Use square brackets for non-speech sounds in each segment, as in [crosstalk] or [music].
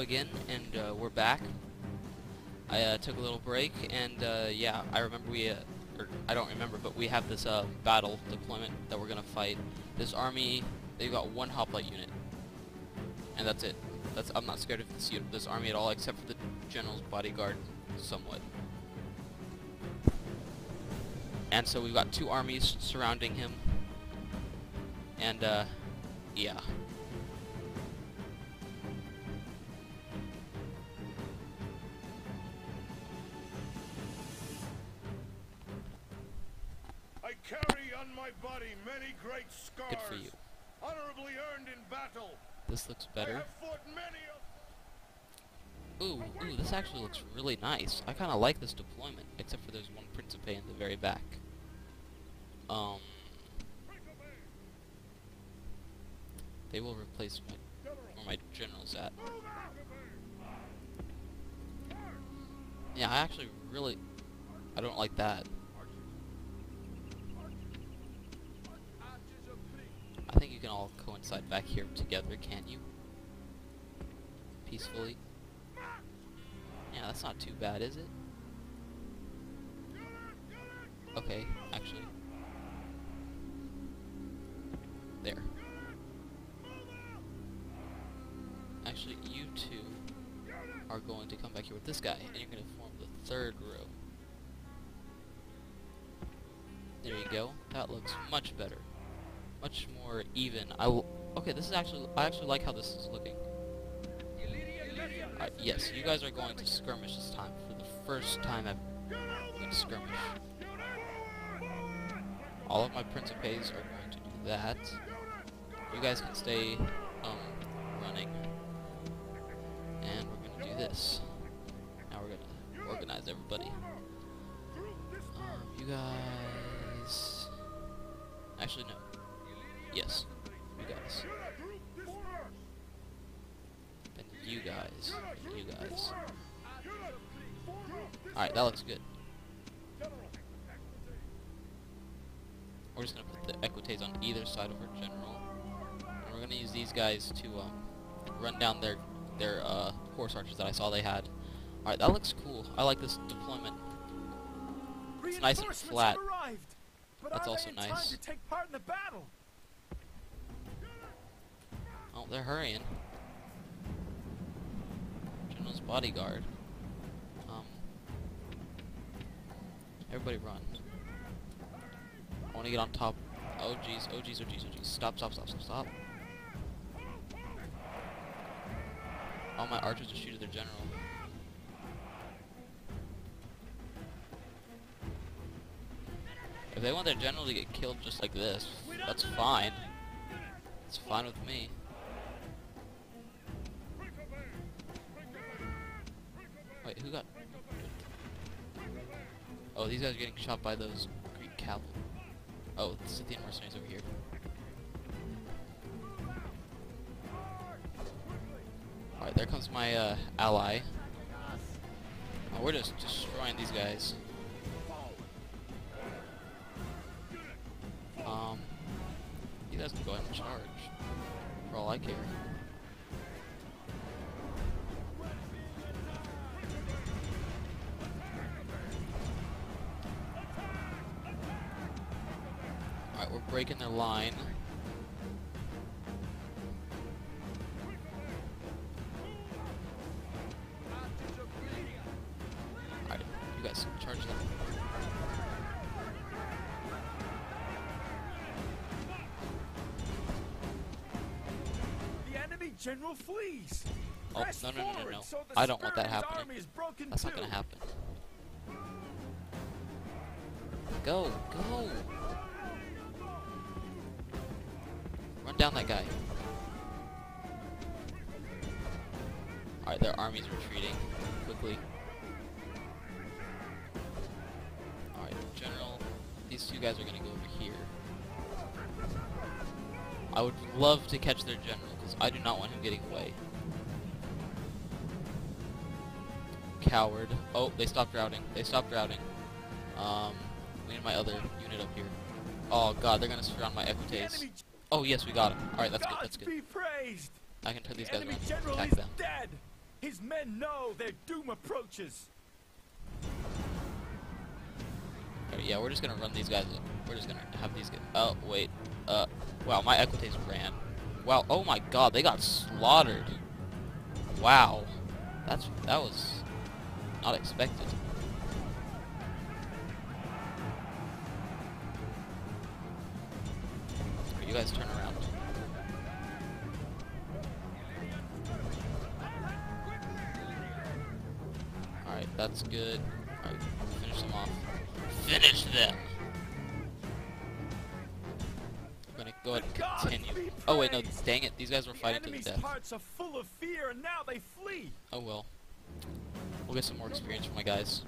Again, and uh, we're back. I uh, took a little break, and uh, yeah, I remember we, uh, or I don't remember, but we have this uh, battle deployment that we're gonna fight. This army, they've got one hoplite unit, and that's it. That's I'm not scared of this this army at all, except for the general's bodyguard, somewhat. And so we've got two armies surrounding him, and uh, yeah. My body many great scars. Good for you. Honorably earned in battle. This looks better. have fought many of Ooh, ooh, this actually looks really nice. I kind of like this deployment, except for there's one Principe in the very back. Um, they will replace my where my general's at. Yeah, I actually really, I don't like that. I think you can all coincide back here together, can't you? Peacefully. Yeah, that's not too bad, is it? Okay, actually. There. Actually, you two are going to come back here with this guy, and you're going to form the third row. There you go. That looks much better. Much more even. I will. Okay, this is actually. I actually like how this is looking. Alright, yes, you guys are going to skirmish this time for the first time ever. Going to skirmish. All of my Principes are going to do that. You guys can stay um, running. And we're going to do this. Now we're going to organize everybody. Um, you guys... Actually, no. Yes, you guys. And you guys. and You guys. Alright, that looks good. We're just gonna put the equites on either side of our general. And we're gonna use these guys to um, run down their their uh, horse archers that I saw they had. Alright, that looks cool. I like this deployment. It's nice and flat. have arrived, but That's also nice. Oh, they're hurrying. General's bodyguard. Um. Everybody run. I want to get on top. Oh jeez, oh jeez, oh jeez, oh jeez. Stop, stop, stop, stop, stop. All my archers are shooting at their general. If they want their general to get killed just like this, that's fine. It's fine with me. Wait, who got... Oh, these guys are getting shot by those Greek cavalry. Oh, the Scythian mercenaries over here. Alright, there comes my uh, ally. Oh, we're just destroying these guys. Um, guys can go and charge. For all I care. Breaking their line. Alright, you guys charge them. The enemy general flees. Oh, no, no, no, no, no. so I don't want that happening. That's not gonna happen. Go, go! Down that guy. Alright, their army's retreating quickly. Alright, General, these two guys are gonna go over here. I would love to catch their general, because I do not want him getting away. Coward. Oh, they stopped routing. They stopped routing. Um, we need my other unit up here. Oh god, they're gonna surround my equites. Oh yes, we got him. Alright, that's good, gods that's good. be praised. I can turn these guys enemy around general attack is them. dead. His men know their doom approaches. Yeah, we're just gonna run these guys. We're just gonna have these guys. Oh wait. Uh. Wow, my Equites ran. Wow. Oh my God, they got slaughtered. Wow. That's that was not expected. You guys turn around. Alright, that's good. Alright, finish them off. Finish them! I'm gonna go ahead and continue. Oh wait, no, dang it. These guys were fighting to the death. hearts are full of fear, and now they flee. Oh well. We'll get some more experience from my guys.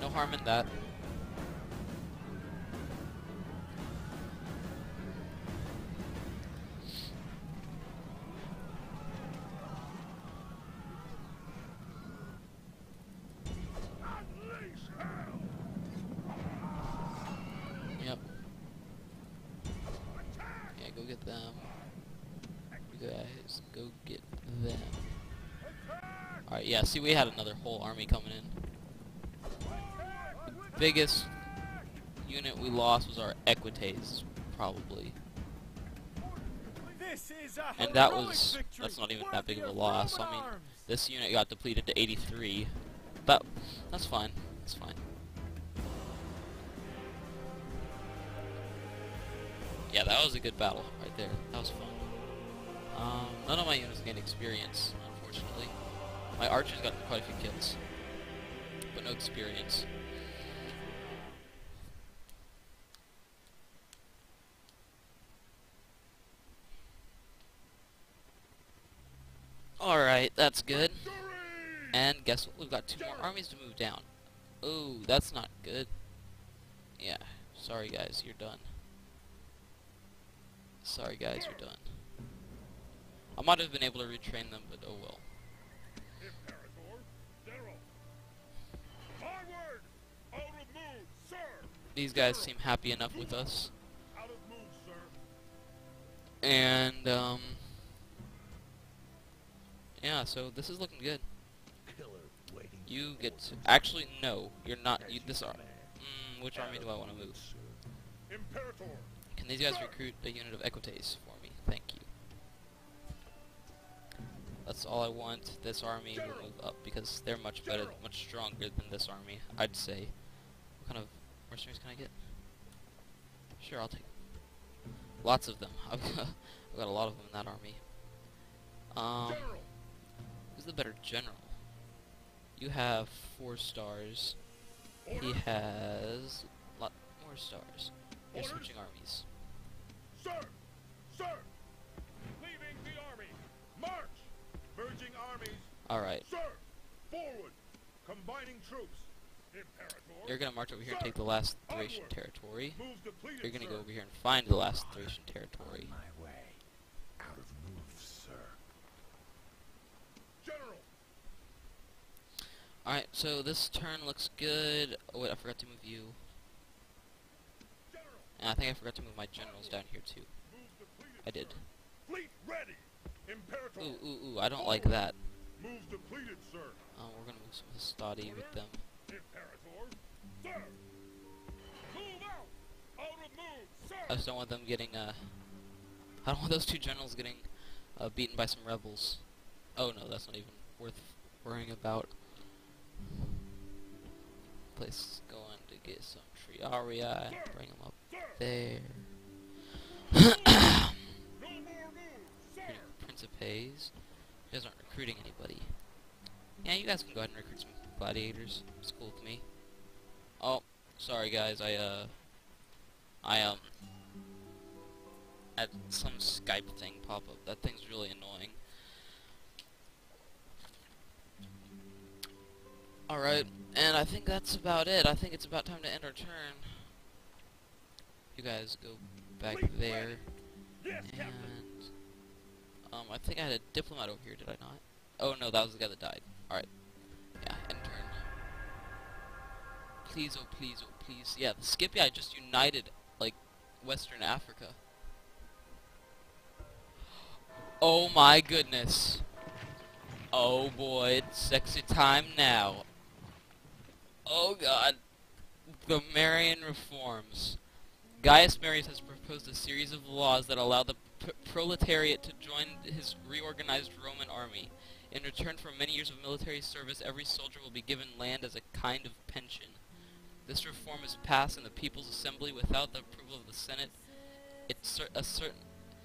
No harm in that. Them. You guys, go get them. Alright, yeah, see, we had another whole army coming in. The biggest unit we lost was our Equites, probably. This is a And that was, that's not even that big of a loss. I mean, this unit got depleted to 83. But, that's fine. That's fine. Yeah, that was a good battle right there. That was fun. Um, none of my units gained experience, unfortunately. My archers got quite a few kills. But no experience. Alright, that's good. And guess what? We've got two more armies to move down. Oh, that's not good. Yeah. Sorry, guys. You're done. Sorry, guys. You're done. I might have been able to retrain them, but oh well. These guys seem happy enough with us. And, um... Yeah, so this is looking good. You get to... Actually, no. You're not... You, this ar- mm, Which army do I want to move? Imperator, Can these guys recruit a unit of Equites for me? Thank you. That's all I want. This army will move up because they're much better, much stronger than this army, I'd say. What kind of mercenaries can I get? Sure, I'll take. Lots of them. [laughs] I've got, I've got a lot of them in that army. Um, who's the better general? You have four stars. He has a lot more stars. You're switching armies. Sir! Sir! Leaving the army. March! Merging armies. Alright. Sir! Forward! Combining troops. Imperator. You're gonna march over here and take the last Thracian territory. Moves depleted, You're gonna sir. go over here and find the last Thracian territory. My way. Out of move, sir. General. Alright, so this turn looks good. Oh wait, I forgot to move you. And I think I forgot to move my generals down here too. I did. Fleet ready. Imperator. Ooh, ooh, ooh, I don't like that. Moves depleted, sir. Um, we're gonna move some Hastati with them. Imperator. Sir. Move out. Out of move, sir. I just don't want them getting, uh... I don't want those two generals getting, uh, beaten by some rebels. Oh no, that's not even worth worrying about. Place is going to get some Triarii. Bring them up. There. No more moves, [coughs] sir. recruiting Principes. You guys aren't recruiting anybody. Yeah, you guys can go ahead and recruit some gladiators. It's cool with me. Oh, sorry guys, I uh I um had some Skype thing pop up. That thing's really annoying. Alright, and I think that's about it. I think it's about time to end our turn. You guys go back there. And um, I think I had a diplomat over here, did I not? Oh no, that was the guy that died. Alright. Yeah, end turn. Please, oh please, oh please. Yeah, the Scipii just united, like, Western Africa. Oh my goodness. Oh boy, it's sexy time now. Oh god. The Marian reforms. Gaius Marius has proposed a series of laws that allow the proletariat to join his reorganized Roman army. In return for many years of military service, every soldier will be given land as a kind of pension. This reform is passed in the People's Assembly without the approval of the Senate. It's cer- a certain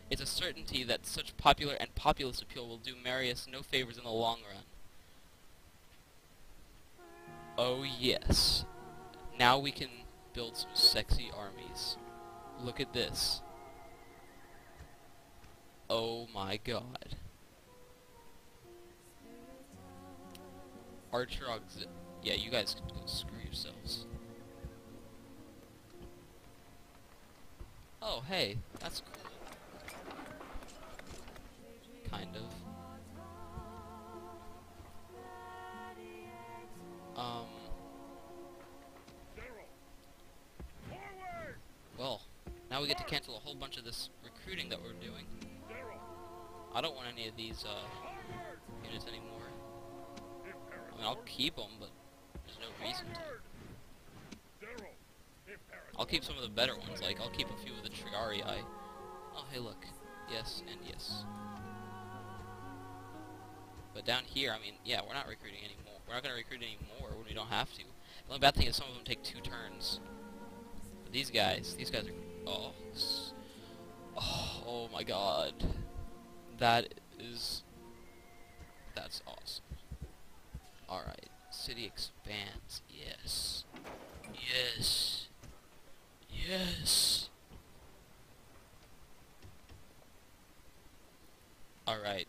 it's a certainty that such popular and populist appeal will do Marius no favors in the long run. Oh yes. Now we can build some sexy armies. Look at this. Oh my god. Archer Auxil- Yeah, you guys can go screw yourselves. Oh, hey, that's cool. Kind of. Now we get to cancel a whole bunch of this recruiting that we're doing. I don't want any of these, uh, units anymore. I mean, I'll keep them, but there's no reason to. I'll keep some of the better ones, like, I'll keep a few of the Triarii. Oh, hey, look. Yes, and yes. But down here, I mean, yeah, we're not recruiting anymore. We're not going to recruit anymore when we don't have to. The only bad thing is some of them take two turns. But these guys, these guys are... Oh, oh, my god. That is... That's awesome. Alright, city expands. Yes. Yes. Yes. Alright.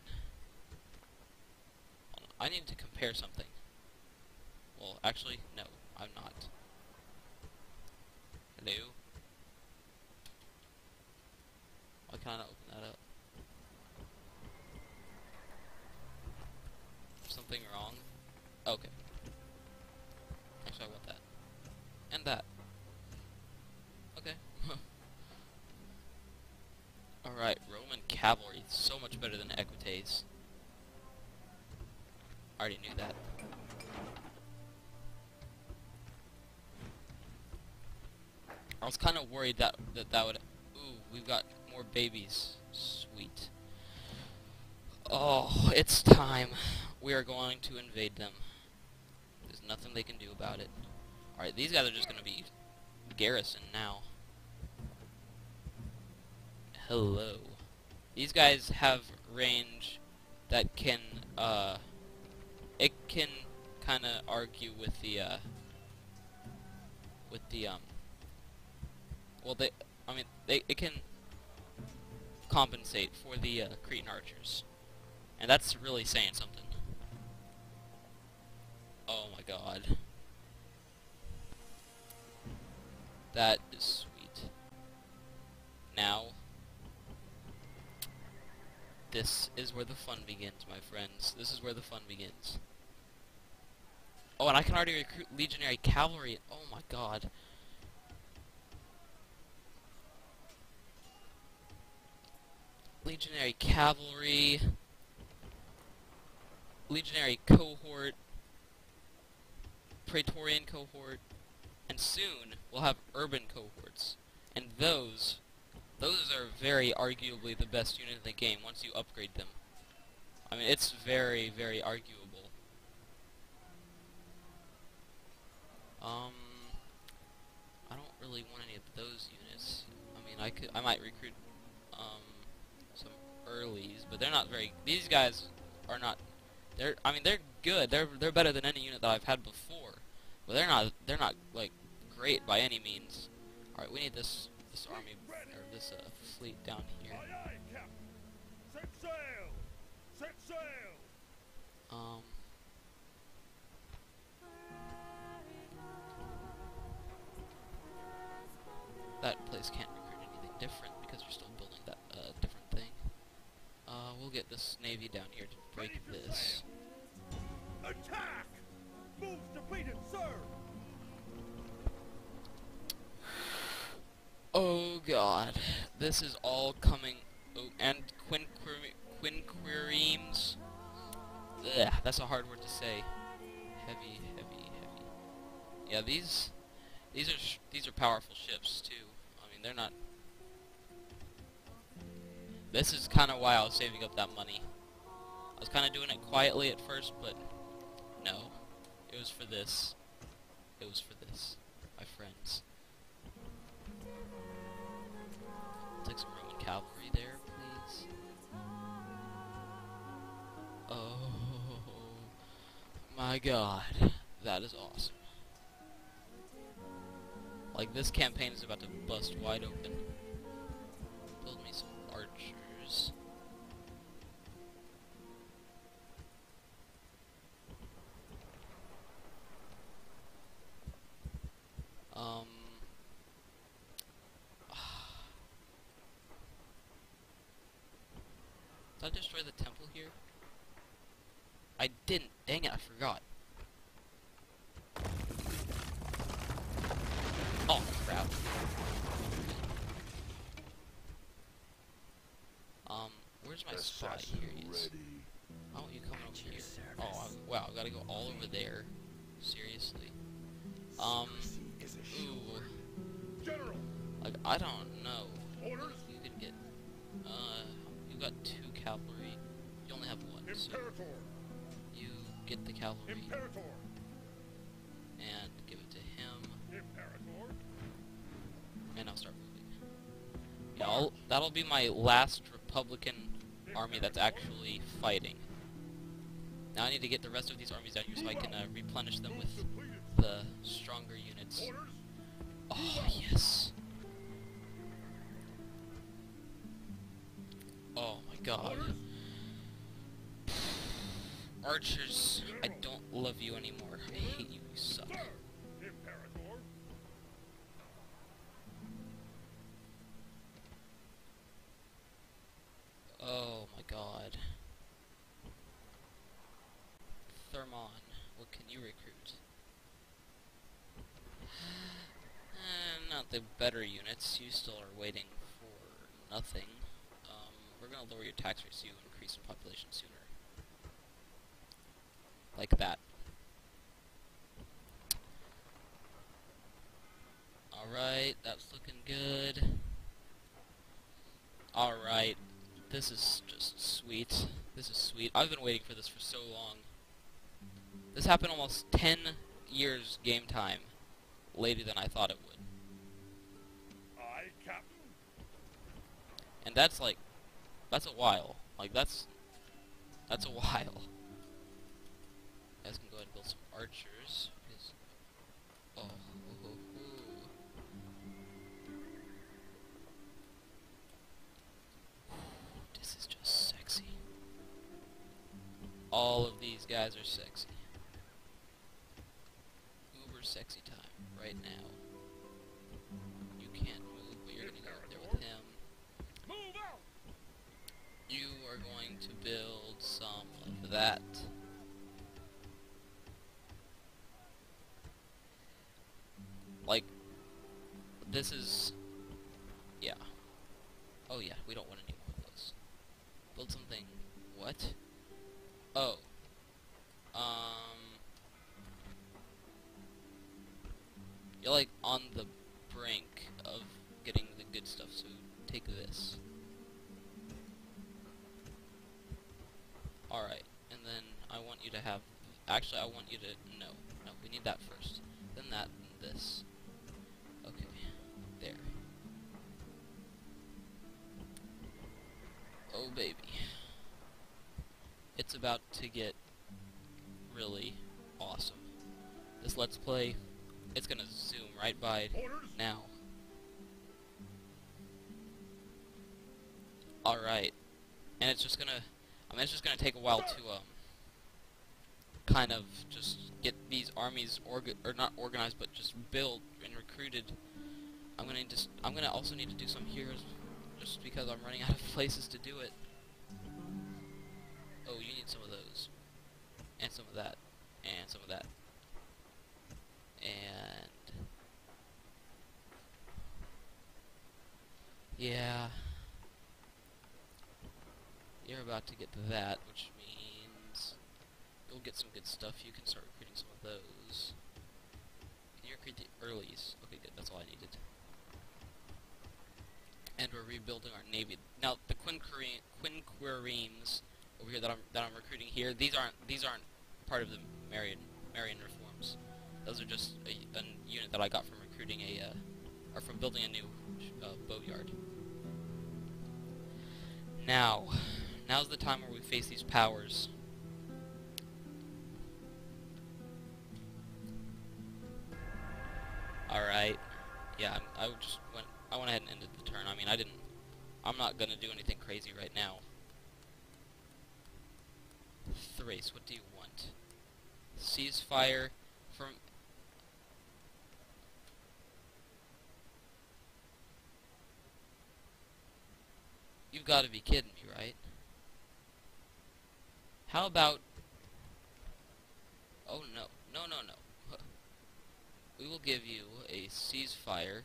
I need to compare something. Well, actually, no, I'm not. Hello? Why can't I open that up? Something wrong? Okay. Actually, I want that. And that. Okay. [laughs] Alright, Roman cavalry. So much better than Equites. I already knew that. I was kind of worried that, that that would... Ooh, we've got more babies. Sweet. Oh, it's time. We are going to invade them. There's nothing they can do about it. Alright, these guys are just going to be garrison now. Hello. These guys have range that can, uh, it can kind of argue with the, uh, with the, um, well, they, I mean, they, it can compensate for the, uh, Cretan archers. And that's really saying something. God. That is sweet. Now, this is where the fun begins, my friends. This is where the fun begins. Oh, and I can already recruit legionary cavalry. Oh my god. Legionary cavalry. Legionary cohort. Praetorian cohort. And soon, we'll have urban cohorts. And those, those are very arguably the best unit in the game once you upgrade them. I mean, it's very, very arguable. Um, I don't really want any of those units. I mean, I could, I might recruit, um, some earlies, but they're not very, these guys are not, they're, I mean, they're good. They're, they're better than any unit that I've had before. But they're not, they're not, like, great by any means. Alright, we need this, this army, or this, uh, fleet down here. Aye, aye, Captain. Set sail! Set sail! Um. That place can't recruit anything different because you're still building that uh, different thing. Uh, we'll get this navy down here to break to this. Attack! Moves depleted, sir! Oh god, this is all coming. Oh, and Quinquir- Quinquiremes. ugh, that's a hard word to say. Heavy, heavy, heavy. Yeah, these these are sh these are powerful ships too. I mean, they're not. This is kind of why I was saving up that money. I was kind of doing it quietly at first, but no, it was for this. It was for this, my friends. Take some Roman cavalry there, please. Oh my god, that is awesome. Like this campaign is about to bust wide open. Build me some Did I destroy the temple here? I didn't. Dang it, I forgot. Oh, crap. Um, where's my spot? Here? He is. ready. Oh, you coming over here? Oh, I, wow, I gotta go all over there. Seriously. Um, Secrecy is a ooh, like, I don't cavalry Imperator, and give it to him, Imperator, and I'll start moving. Yeah, I'll, that'll be my last Republican army that's actually fighting. Now I need to get the rest of these armies down here so I can uh, replenish them with the stronger units. Oh, yes. Oh my god. Archers, I don't love you anymore. I hate you, you suck. Oh my god. Thermon, what can you recruit? Eh, not the better units. You still are waiting for nothing. Um, we're gonna lower your tax rate so you increase in population sooner. Like that. Alright, that's looking good. Alright, this is just sweet. This is sweet. I've been waiting for this for so long. This happened almost 10 years game time later than I thought it would. I, Captain, And that's like, that's a while. Like that's, that's a [laughs] while. You guys can go ahead and build some archers. Because, um, oh. This is just sexy. All of these guys are sexy. Uber sexy time right now. You can't move, but you're gonna go up there with him. move out. You are going to build some of that. Like, this is, yeah. Oh yeah, we don't take a while to um kind of just get these armies orga or not organized but just built and recruited. I'm gonna just I'm gonna also need to do some heroes just because I'm running out of [laughs] places to do it. Oh, you need some of those. And some of that. And some of that. And Yeah. You're about to get to that, which means you'll get some good stuff. You can start recruiting some of those. Can you recruit the earlies? Okay, good. That's all I needed. And we're rebuilding our navy. Now the Quinquiremes over here that I'm that I'm recruiting here. These aren't these aren't part of the Marian Marion reforms. Those are just a, a unit that I got from recruiting a uh, or from building a new uh, boatyard. Now, now's the time where we face these powers. All right. Yeah, I'm, I just went. I went ahead and ended the turn. I mean, I didn't. I'm not gonna do anything crazy right now. Thrace, what do you want? Ceasefire from. You've got to be kidding me, right? How about? Oh no, no, no, no. We will give you a ceasefire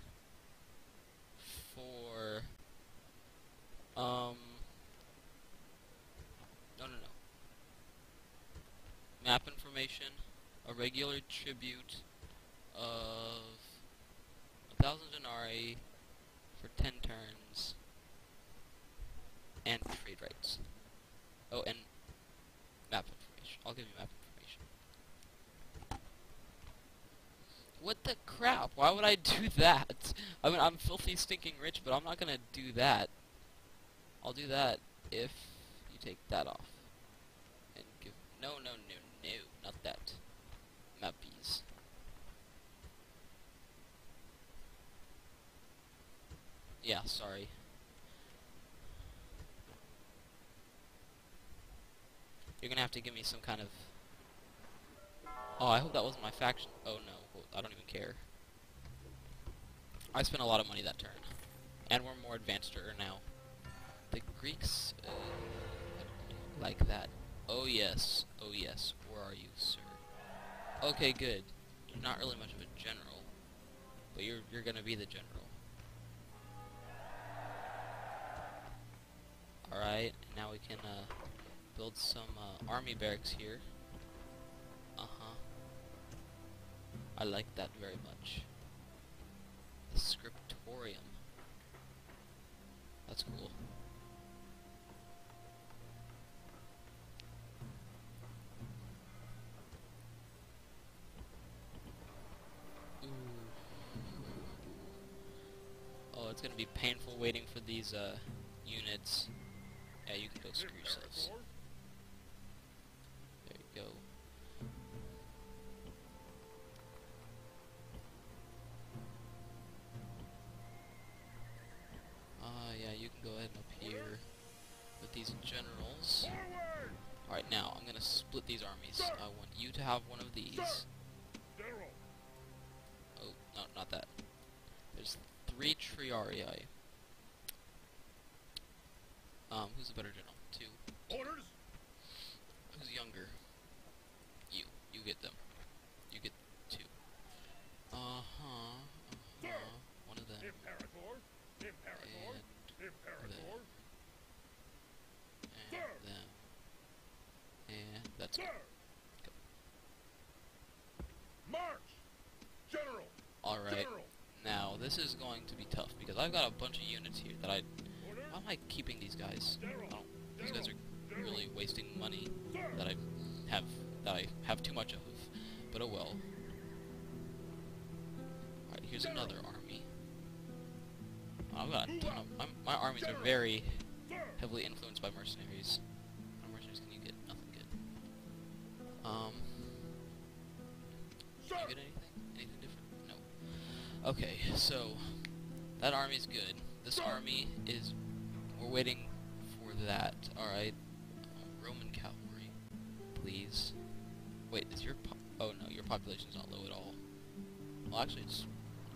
for um no no no map information a regular tribute of a thousand denarii for ten turns and trade rights oh and map information I'll give you map information what the crap why would I [laughs] do that I mean I'm filthy stinking rich but I'm not gonna do that I'll do that if you take that off. And give... No, no, no, no, not that. Mappies. Yeah, sorry. You're gonna have to give me some kind of... Oh, I hope that wasn't my faction. Oh no, I don't even care. I spent a lot of money that turn. And we're more advanced now. The Greeks uh, like that. Oh yes, oh yes. Where are you, sir? Okay, good. You're not really much of a general, but you're you're gonna be the general. All right, now we can uh, build some uh, army barracks here. Uh huh. I like that very much. The scriptorium. That's cool. Oh, it's gonna be painful waiting for these uh, units. Yeah, you can go screw yourselves. These generals. Alright, now, I'm gonna split these armies. I want you to have one of these. Oh, no, not that. There's three Triarii. Um, who's the better general? Two. Orders! Who's younger? You. You get them. You get two. Uh-huh. Uh-huh. One of them. Imperator! Imperator! and Sir. them. And that's good. March! General! Alright. Now, this is going to be tough because I've got a bunch of units here that I... Why am I keeping these guys? I don't, these guys are really wasting money that I have that I have too much of. But oh well. Alright, here's another army. I've got a ton of... My, my armies are very heavily influenced by mercenaries. Um... Sir! You get anything? Anything different? No. Okay, so that army's good. This army is we're waiting for that. All right. Roman cavalry, please. Wait, is your oh no, your population's not low at all. Well, actually, it's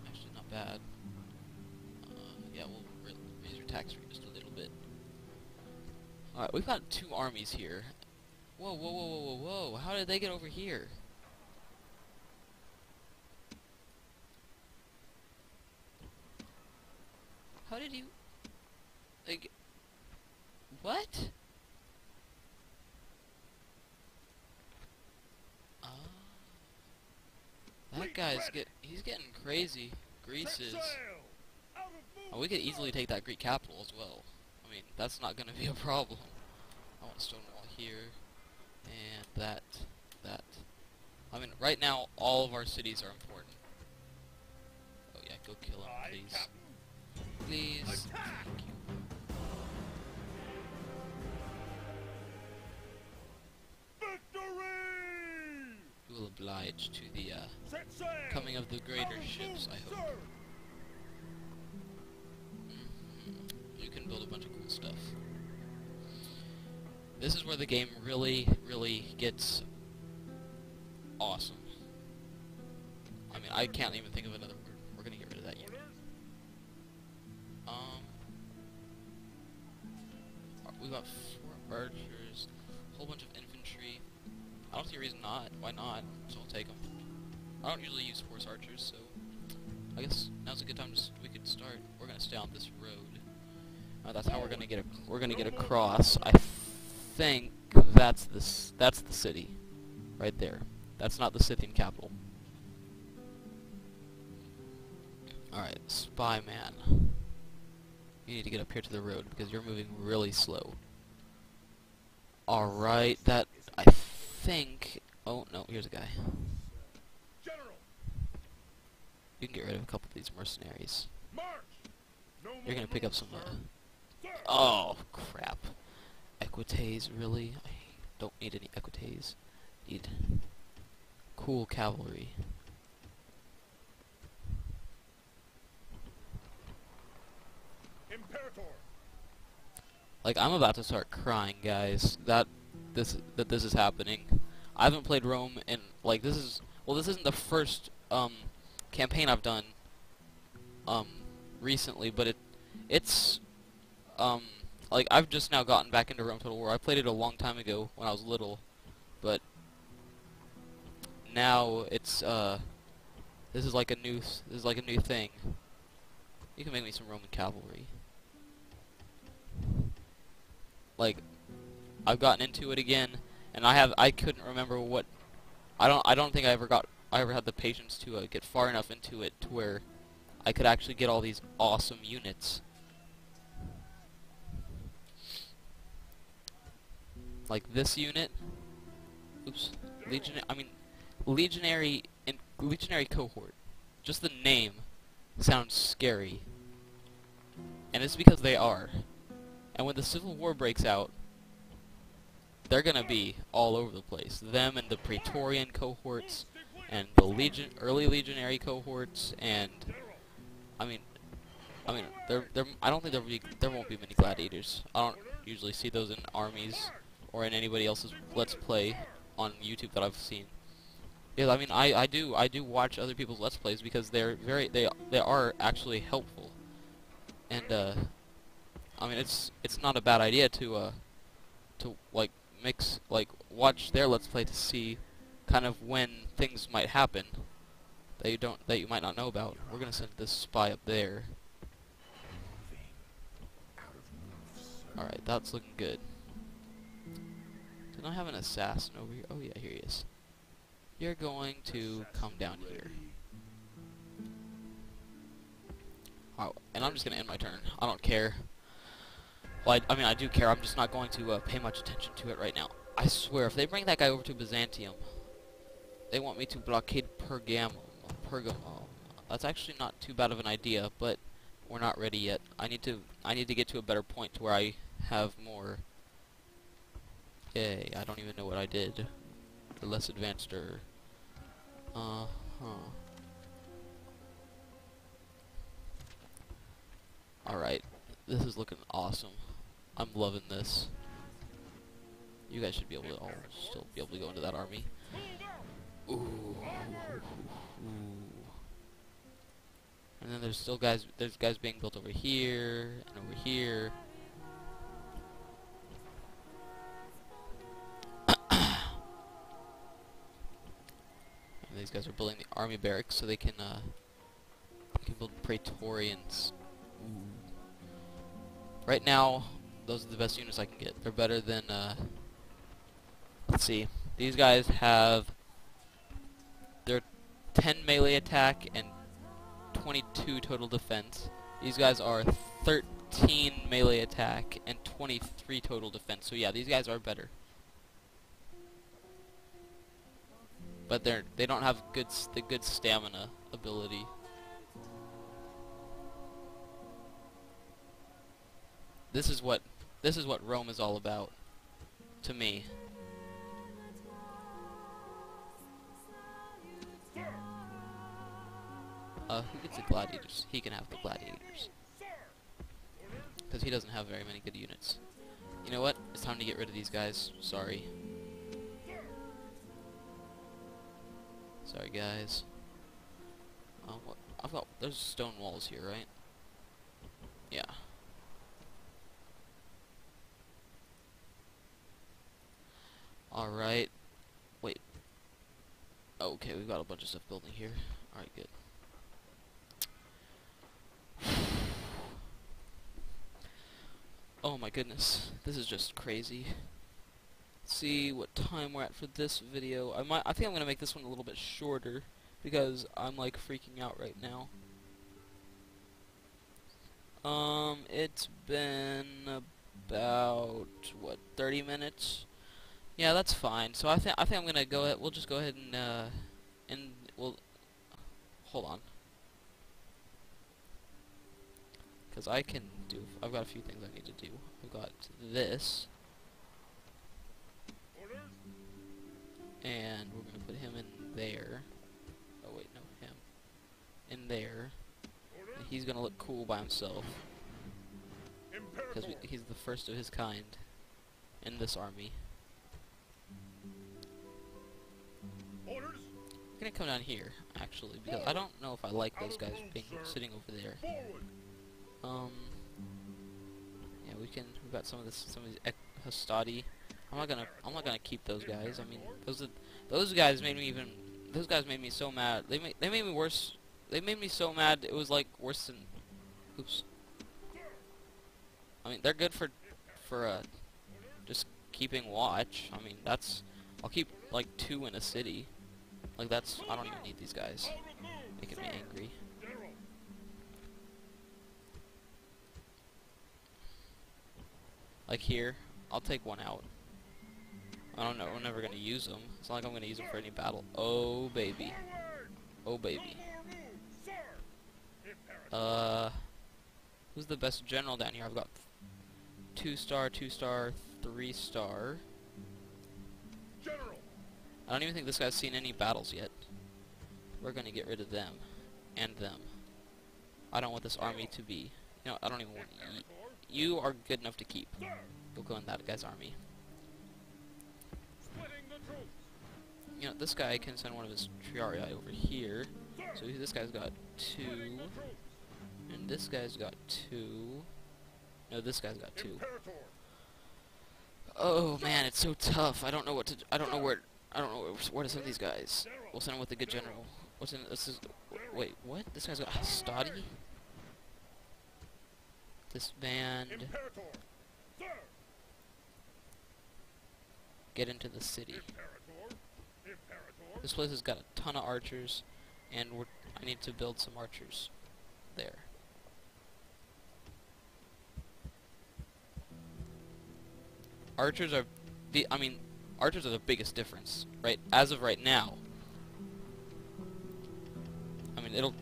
actually not bad. Uh, yeah, we'll raise your tax rate just a little bit. All right, we've got two armies here. Whoa, whoa, whoa, whoa, whoa, whoa. How did they get over here? How did you... Like... What? Uh, that guy's get he's getting crazy. Greece is. Oh, we could easily take that Greek capital as well. I mean, that's not gonna be a problem. I want a stone wall here and that, that. I mean, right now, all of our cities are important. Oh yeah, go kill him, please. Please. Attack! Thank you. Victory! You will oblige to the uh, coming of the greater ships, I hope. This is where the game really, really gets awesome. I mean, I can't even think of another word. We're gonna get rid of that. Um, we got four archers, a whole bunch of infantry. I don't see a reason not. Why not? So I'll take them. I don't usually use horse archers, so I guess now's a good time to we could start. We're gonna stay on this road. Uh, that's how we're gonna get a we're gonna get across. I think that's this that's the city, right there. That's not the Scythian capital. Alright, spy man. You need to get up here to the road because you're moving really slow. Alright, that I think oh no, here's a guy. You can get rid of a couple of these mercenaries. You're gonna pick up some uh. Oh crap. Equites, really? I don't need any equites. Need cool cavalry. Imperator. Like I'm about to start crying, guys. That this that this is happening. I haven't played Rome in like this is well this isn't the first um campaign I've done um recently, but it it's um like I've just now gotten back into Rome Total War. I played it a long time ago when I was little, but now it's uh this is like a new this is like a new thing. You can make me some Roman cavalry. Like I've gotten into it again and I have I couldn't remember what I don't I don't think I ever got I ever had the patience to uh, get far enough into it to where I could actually get all these awesome units. Like this unit. Oops. Legion I mean legionary and legionary cohort. Just the name sounds scary. And it's because they are. And when the Civil War breaks out, they're gonna be all over the place. Them and the Praetorian cohorts, and the legion, early legionary cohorts, and I mean, I mean, there, there. I don't think there will be, there won't be many gladiators. I don't usually see those in armies or in anybody else's Let's Play on YouTube that I've seen. Yeah, I mean, I, I do, I do watch other people's Let's Plays because they're very, they, they are actually helpful, and uh, I mean, it's, it's not a bad idea to, uh, to like mix, like watch their Let's Play to see kind of when things might happen that you don't, that you might not know about. We're gonna send this spy up there. Moving. Out of moves, sir. Alright, that's looking good. Didn't I have an assassin over here? Oh yeah, here he is. You're going to come down here. Oh, and I'm just gonna end my turn. I don't care. Well, I, I mean, I do care. I'm just not going to uh, pay much attention to it right now. I swear, if they bring that guy over to Byzantium, they want me to blockade Pergamum. Pergamum. That's actually not too bad of an idea, but we're not ready yet. I need to I need to get to a better point to where I have more. Yay! I don't even know what I did. The less advanced or. Uh huh. Alright, this is looking awesome. I'm loving this. You guys should be able to all still be able to go into that army. Ooh. Ooh. And then there's still guys there's guys being built over here and over here. And these guys are building the army barracks so they can uh they can build praetorians. Ooh. Right now, those are the best units I can get. They're better than uh let's see. These guys have they're 10 melee attack and 22 total defense. These guys are 13 melee attack and 23 total defense. So yeah, these guys are better. But they're they don't have good the good stamina ability. This is what this is what Rome is all about to me. Uh, who gets the gladiators? He can have the gladiators. Because he doesn't have very many good units. You know what? It's time to get rid of these guys. Sorry. Sorry, guys. Um, what, I've got... There's stone walls here, right? Yeah. Alright. Wait. Okay, we've got a bunch of stuff building here. Alright, good. [sighs] Oh my goodness, this is just crazy. See what time we're at for this video. I might I think I'm gonna make this one a little bit shorter because I'm like freaking out right now. Um, it's been about what 30 minutes. Yeah, that's fine. So I think I think I'm gonna go ahead. We'll just go ahead and uh, and we'll hold on. Because I can do, I've got a few things I need to do. I've got this, he's going to look cool by himself. Because he's the first of his kind in this army. Orders. I'm to come down here, actually, because I don't know if I like those guys being sitting over there. Forward. Um. Yeah, we can. We've got some of this. Some of these hastati. I'm not gonna. I'm not gonna keep those guys. I mean, those. Are, those guys made me even. Those guys made me so mad. They made. They made me worse. They made me so mad. It was like worse than. Oops. I mean, they're good for, for uh, just keeping watch. I mean, that's. I'll keep like two in a city. Like that's. I don't even need these guys. Making me angry. Like here, I'll take one out. I don't know, we're never gonna use them. It's not like I'm gonna use them for any battle. Oh baby. Oh baby. more room, sir. Imperator. Uh, who's the best general down here? I've got two star, two star, three star. General. I don't even think this guy's seen any battles yet. We're gonna get rid of them. And them. I don't want this army to be... You know, I don't even want you. You are good enough to keep. You'll go in that guy's army. Splitting the troops. You know, this guy can send one of his triarii over here. So this guy's got two. And this guy's got two. No, this guy's got two. Oh man, it's so tough. I don't know what to. I don't know where. I don't know where, to send these guys. We'll send him with a good general. What's in this? Is wait, what? This guy's got. Disband. Imperator. Sir. Get into the city. This place has got a ton of archers, and we're, I need to build some archers there. Archers are the I mean archers are the biggest difference, right? As of right now. I mean it'll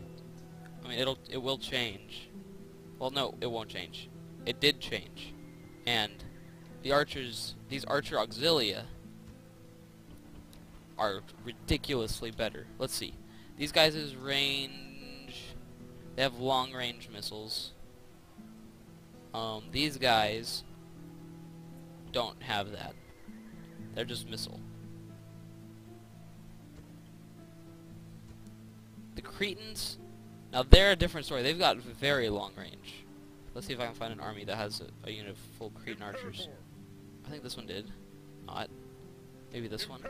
I mean it'll it will change. Well no, it won't change. It did change. And the archers these archer auxilia are ridiculously better. Let's see. These guys' range they have long range missiles. Um these guys don't have that. They're just missile. The Cretans, now they're a different story. They've got very long range. Let's see if I can find an army that has a, a unit of full Cretan archers. I think this one did. Not. Maybe this one.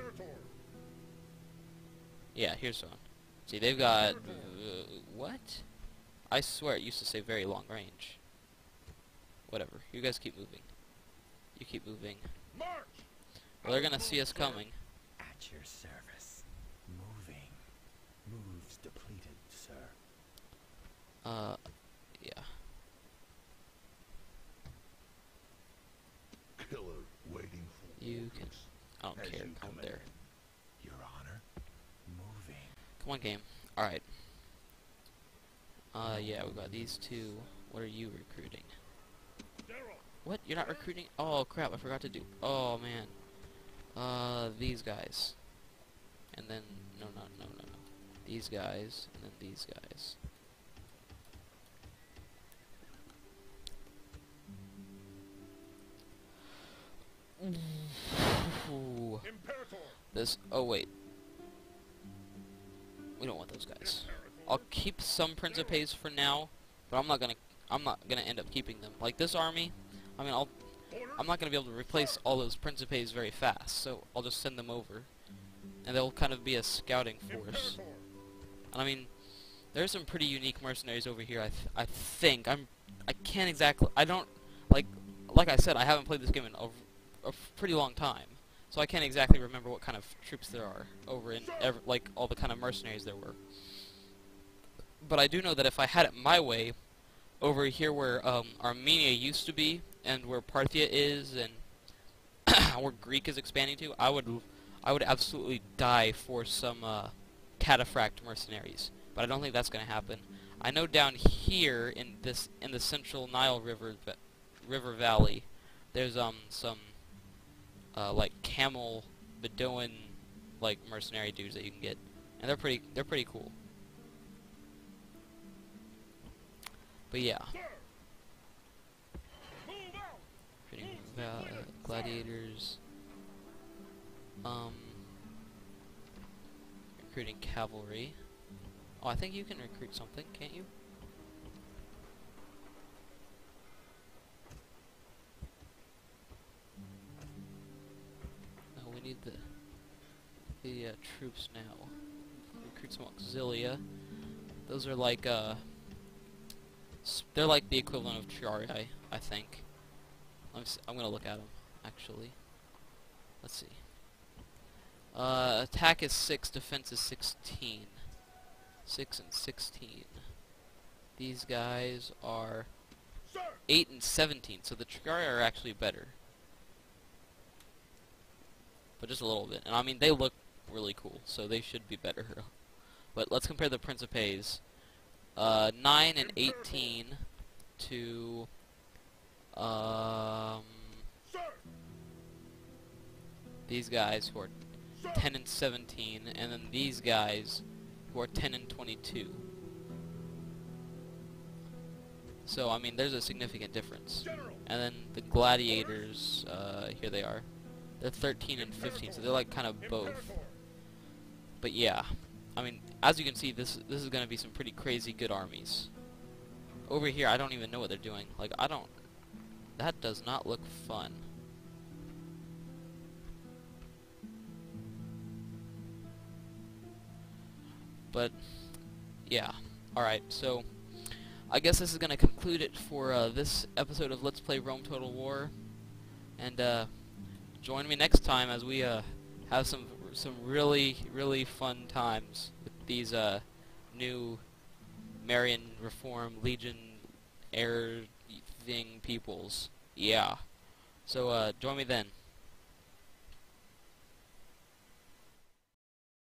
Yeah, here's one. See, they've got... Uh, what? I swear it used to say very long range. Whatever. You guys keep moving. You keep moving. March. Well, they're gonna see us coming. At your service. Moving. Moving. sir. Uh, yeah. Killer waiting for You can. orders. I don't As care. you Come there. Your Honor. Moving. Come on, game. Alright. Uh, yeah, we got these two. What are you recruiting? Daryl, What? You're not recruiting? Oh, crap. I forgot to do. Oh, man. Uh, these guys. And then. No, no, no, no, no. These guys. And then these guys. Ooh. This. Oh, wait. We don't want those guys. I'll keep some Principes for now, but I'm not gonna. I'm not gonna end up keeping them. Like this army, I mean, I'll, I'm not gonna be able to replace all those Principes very fast, so I'll just send them over, and they'll kind of be a scouting force. And I mean, there's some pretty unique mercenaries over here. I th I think I'm. I can't exactly. I don't like. Like I said, I haven't played this game in a pretty long time, so I can't exactly remember what kind of troops there are over in ev like all the kind of mercenaries there were. But I do know that if I had it my way, over here where um, Armenia used to be, and where Parthia is, and [clears throat] where Greek is expanding to, I would, I would absolutely die for some uh, cataphract mercenaries. But I don't think that's going to happen. I know down here in this in the central Nile River River Valley, there's um some uh, like camel Bedouin like mercenary dudes that you can get, and they're pretty they're pretty cool. But yeah, sir. Move out. Va- uh, gladiators, um, recruiting cavalry. Oh, I think you can recruit something, can't you? We need the the uh, troops now. Recruit some auxilia. Those are like uh, they're like the equivalent of Triarii, I think. I'm I'm gonna look at them actually. Let's see. Uh, attack is six, defense is sixteen. Six and sixteen. These guys are eight and seventeen, so the Triarii are actually better. But just a little bit. And I mean, they look really cool, so they should be better. [laughs] But let's compare the Principes. Uh, 9 and 18 to... Um, these guys who are 10 and 17, and then these guys who are 10 and 22. So, I mean, there's a significant difference. And then the gladiators, uh, here they are. They're 13 and 15, so they're like kind of both. But yeah, I mean, as you can see, this this is gonna be some pretty crazy good armies. Over here, I don't even know what they're doing. Like, I don't. That does not look fun. But yeah, all right. So I guess this is gonna conclude it for uh, this episode of Let's Play Rome Total War, and uh, join me next time as we uh, have some some really really fun times with these uh, new Marian Reform Legion air thing peoples. Yeah. So uh, join me then.